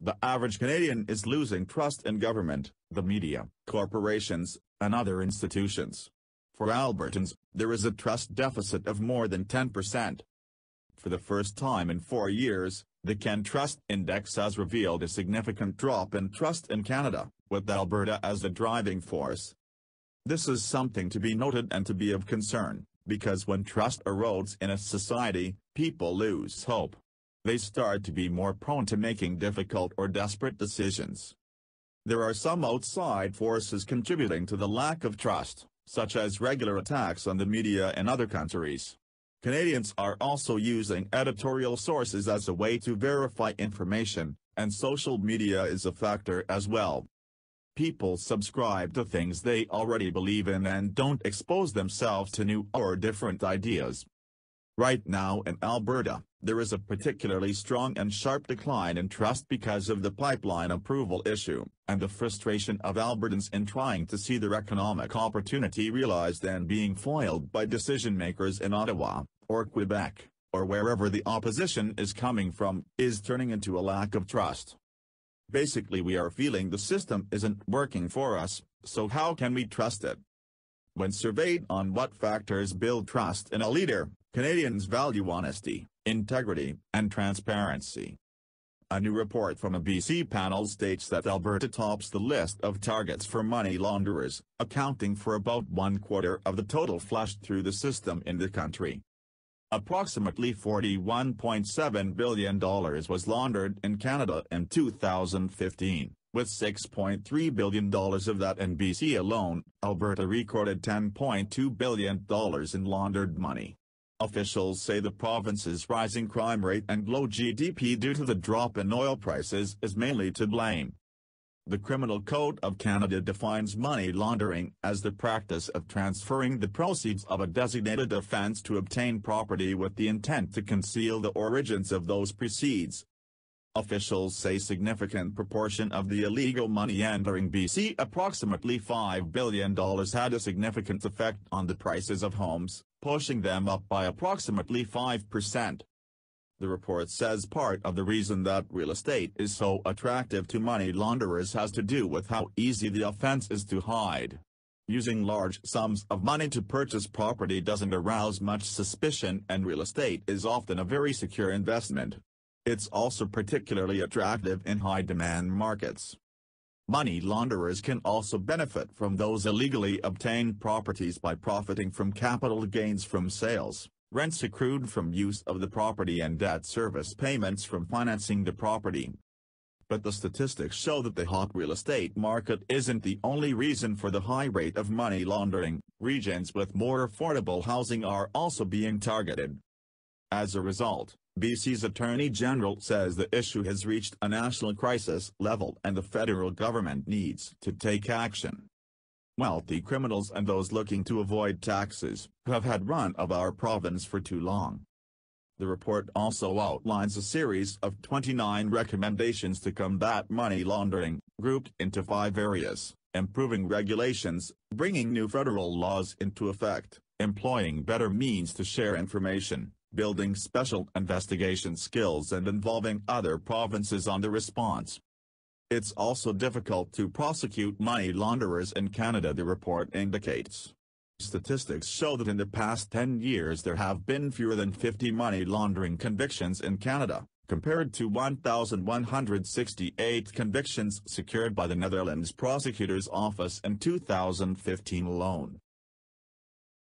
the average Canadian is losing trust in government, the media, corporations, and other institutions. For Albertans, there is a trust deficit of more than 10%. For the first time in four years, the CanTrust Index has revealed a significant drop in trust in Canada, with Alberta as the driving force. This is something to be noted and to be of concern, because when trust erodes in a society, people lose hope. They start to be more prone to making difficult or desperate decisions. There are some outside forces contributing to the lack of trust, such as regular attacks on the media in other countries. Canadians are also using editorial sources as a way to verify information, and social media is a factor as well. People subscribe to things they already believe in and don't expose themselves to new or different ideas. Right now in Alberta, there is a particularly strong and sharp decline in trust because of the pipeline approval issue, and the frustration of Albertans in trying to see their economic opportunity realized and being foiled by decision-makers in Ottawa, or Quebec, or wherever the opposition is coming from, is turning into a lack of trust. Basically we are feeling the system isn't working for us, so how can we trust it? When surveyed on what factors build trust in a leader, Canadians value honesty, integrity, and transparency. A new report from a BC panel states that Alberta tops the list of targets for money launderers, accounting for about one quarter of the total flushed through the system in the country. Approximately $41.7 billion was laundered in Canada in 2015, with $6.3 billion of that in BC alone. Alberta recorded $10.2 billion in laundered money. Officials say the province's rising crime rate and low GDP due to the drop in oil prices is mainly to blame. The Criminal Code of Canada defines money laundering as the practice of transferring the proceeds of a designated offence to obtain property with the intent to conceal the origins of those proceeds. Officials say significant proportion of the illegal money entering BC approximately $5 billion had a significant effect on the prices of homes, pushing them up by approximately 5%. The report says part of the reason that real estate is so attractive to money launderers has to do with how easy the offense is to hide. Using large sums of money to purchase property doesn't arouse much suspicion and real estate is often a very secure investment. It's also particularly attractive in high-demand markets. Money launderers can also benefit from those illegally obtained properties by profiting from capital gains from sales rents accrued from use of the property and debt service payments from financing the property. But the statistics show that the hot real estate market isn't the only reason for the high rate of money laundering, regions with more affordable housing are also being targeted. As a result, BC's Attorney General says the issue has reached a national crisis level and the federal government needs to take action wealthy criminals and those looking to avoid taxes, have had run of our province for too long. The report also outlines a series of 29 recommendations to combat money laundering, grouped into five areas, improving regulations, bringing new federal laws into effect, employing better means to share information, building special investigation skills and involving other provinces on the response. It's also difficult to prosecute money launderers in Canada the report indicates. Statistics show that in the past 10 years there have been fewer than 50 money laundering convictions in Canada, compared to 1,168 convictions secured by the Netherlands Prosecutor's Office in 2015 alone.